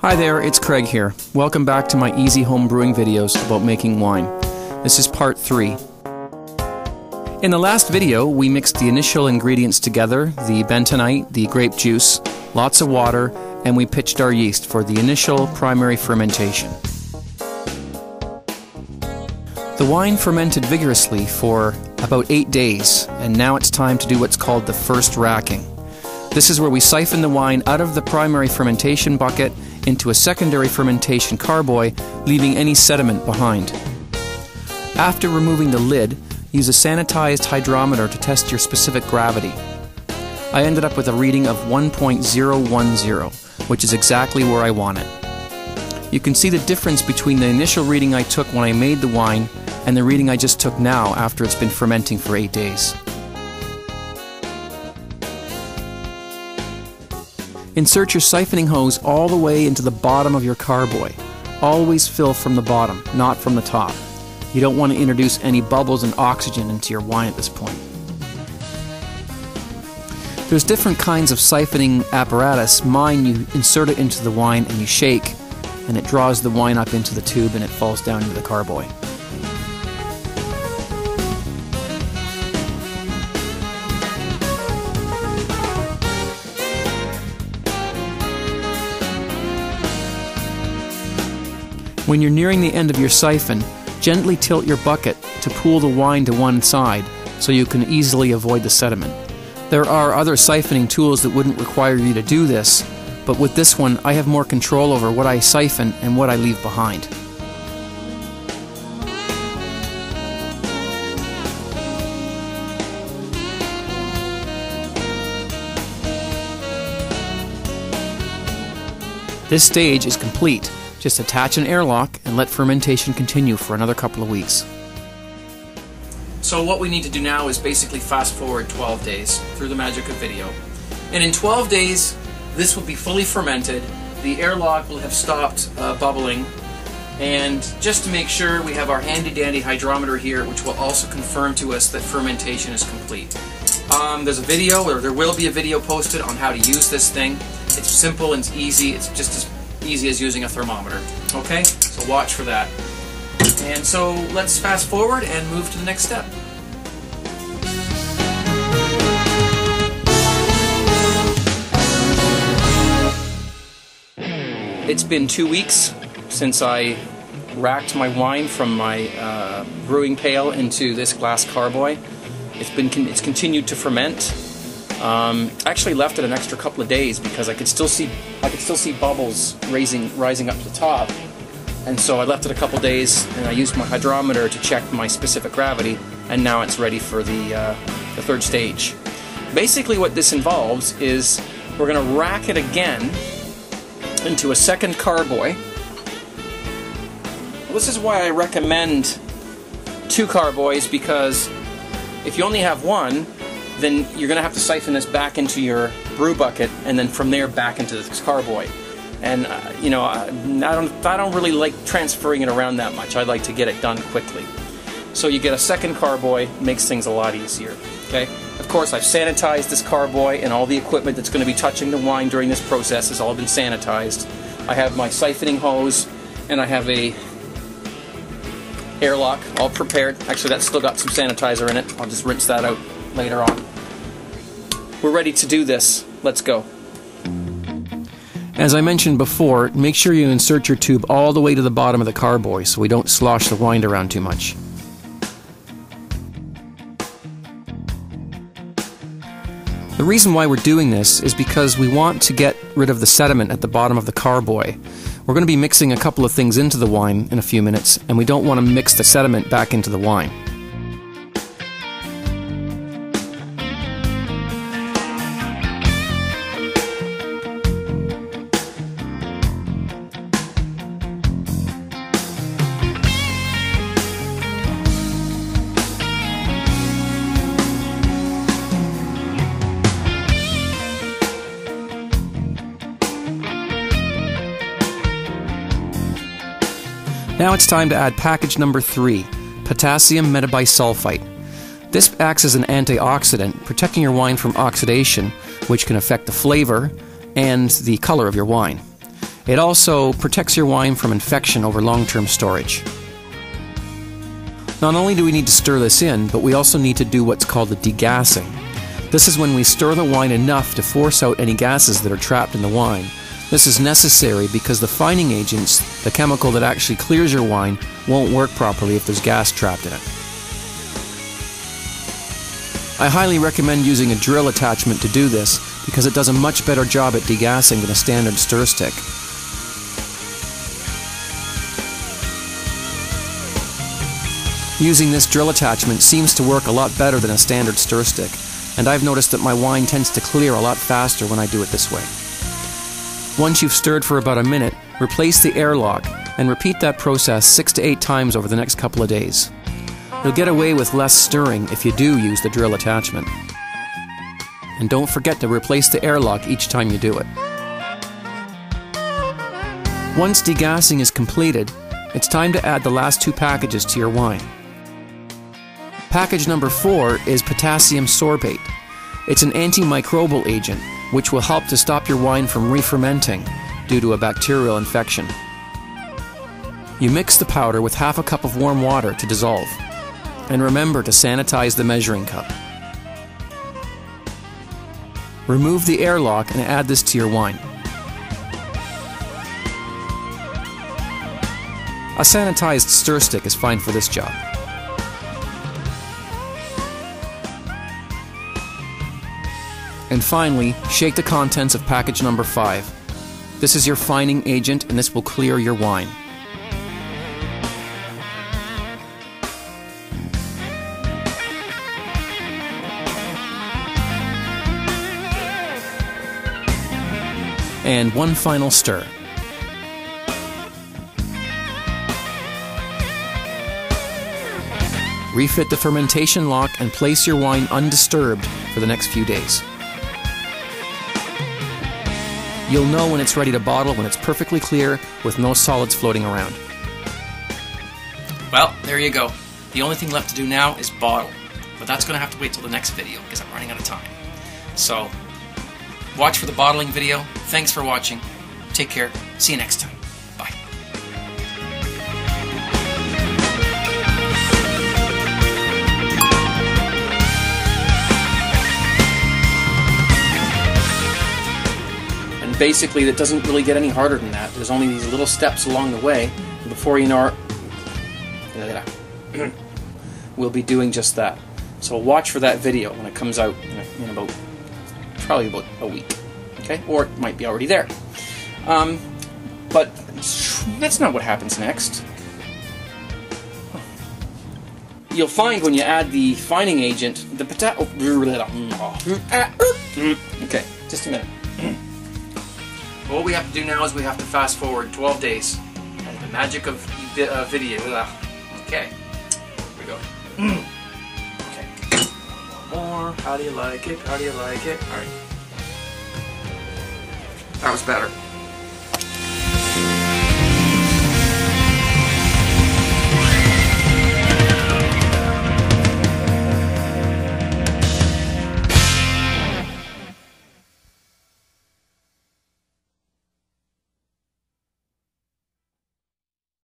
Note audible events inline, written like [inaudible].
Hi there, it's Craig here. Welcome back to my easy home brewing videos about making wine. This is part 3. In the last video, we mixed the initial ingredients together, the bentonite, the grape juice, lots of water, and we pitched our yeast for the initial primary fermentation. The wine fermented vigorously for about 8 days, and now it's time to do what's called the first racking. This is where we siphon the wine out of the primary fermentation bucket into a secondary fermentation carboy, leaving any sediment behind. After removing the lid, use a sanitized hydrometer to test your specific gravity. I ended up with a reading of 1.010, which is exactly where I want it. You can see the difference between the initial reading I took when I made the wine and the reading I just took now after it's been fermenting for 8 days. Insert your siphoning hose all the way into the bottom of your carboy. Always fill from the bottom, not from the top. You don't want to introduce any bubbles and oxygen into your wine at this point. There's different kinds of siphoning apparatus. Mine, you insert it into the wine and you shake, and it draws the wine up into the tube and it falls down into the carboy. When you're nearing the end of your siphon, gently tilt your bucket to pool the wine to one side so you can easily avoid the sediment. There are other siphoning tools that wouldn't require you to do this, but with this one I have more control over what I siphon and what I leave behind. This stage is complete just attach an airlock and let fermentation continue for another couple of weeks. So what we need to do now is basically fast forward 12 days through the magic of video. And in 12 days, this will be fully fermented. The airlock will have stopped uh, bubbling. And just to make sure, we have our handy-dandy hydrometer here, which will also confirm to us that fermentation is complete. Um, there's a video, or there will be a video posted on how to use this thing. It's simple and it's easy. It's just as easy as using a thermometer. Okay, so watch for that. And so let's fast forward and move to the next step. It's been two weeks since I racked my wine from my uh, brewing pail into this glass carboy. It's been it's continued to ferment. Um, I actually left it an extra couple of days because I could still see I could still see bubbles raising rising up to the top, and so I left it a couple of days and I used my hydrometer to check my specific gravity, and now it's ready for the uh, the third stage. Basically, what this involves is we're going to rack it again into a second carboy. This is why I recommend two carboys because if you only have one, then you're going to have to siphon this back into your brew bucket and then from there back into this carboy. And uh, you know, I, I don't I don't really like transferring it around that much. I like to get it done quickly. So you get a second carboy, makes things a lot easier. Okay. Of course, I've sanitized this carboy, and all the equipment that's going to be touching the wine during this process has all been sanitized. I have my siphoning hose, and I have a airlock all prepared. Actually, that's still got some sanitizer in it. I'll just rinse that out later on. We're ready to do this. Let's go. As I mentioned before, make sure you insert your tube all the way to the bottom of the carboy so we don't slosh the wine around too much. The reason why we're doing this is because we want to get rid of the sediment at the bottom of the carboy. We're going to be mixing a couple of things into the wine in a few minutes, and we don't want to mix the sediment back into the wine. Now it's time to add package number three, potassium metabisulfite. This acts as an antioxidant, protecting your wine from oxidation, which can affect the flavor and the color of your wine. It also protects your wine from infection over long term storage. Not only do we need to stir this in, but we also need to do what's called a degassing. This is when we stir the wine enough to force out any gases that are trapped in the wine. This is necessary because the fining agents, the chemical that actually clears your wine, won't work properly if there's gas trapped in it. I highly recommend using a drill attachment to do this because it does a much better job at degassing than a standard stir stick. Using this drill attachment seems to work a lot better than a standard stir stick, and I've noticed that my wine tends to clear a lot faster when I do it this way. Once you've stirred for about a minute, replace the airlock and repeat that process six to eight times over the next couple of days. You'll get away with less stirring if you do use the drill attachment. And don't forget to replace the airlock each time you do it. Once degassing is completed, it's time to add the last two packages to your wine. Package number four is potassium sorbate. It's an antimicrobial agent which will help to stop your wine from re-fermenting due to a bacterial infection. You mix the powder with half a cup of warm water to dissolve. And remember to sanitize the measuring cup. Remove the airlock and add this to your wine. A sanitized stir stick is fine for this job. And finally, shake the contents of package number 5. This is your fining agent and this will clear your wine. and one final stir. Refit the fermentation lock and place your wine undisturbed for the next few days. You'll know when it's ready to bottle when it's perfectly clear with no solids floating around. Well, there you go. The only thing left to do now is bottle. But that's going to have to wait till the next video because I'm running out of time. So, Watch for the bottling video. Thanks for watching. Take care. See you next time. Basically, it doesn't really get any harder than that. There's only these little steps along the way. before you know it, [clears throat] we'll be doing just that. So watch for that video when it comes out in, about probably about a week. Okay, or it might be already there. Um, but that's not what happens next. You'll find when you add the fining agent, the potato. Okay, just a minute. [clears throat] what we have to do now is we have to fast forward 12 days. And the magic of uh, video. Okay, here we go Okay. more. How do you like it? How do you like it? Alright. That was better.